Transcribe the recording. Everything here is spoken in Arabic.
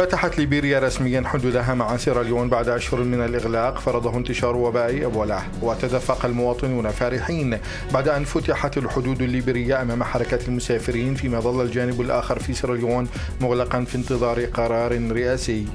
فتحت ليبيريا رسميا حدودها مع سيراليون بعد أشهر من الإغلاق فرضه انتشار وباء إبولا وتدفق المواطنون فرحين بعد أن فتحت الحدود الليبيرية أمام حركة المسافرين فيما ظل الجانب الآخر في سيراليون مغلقا في انتظار قرار رئاسي.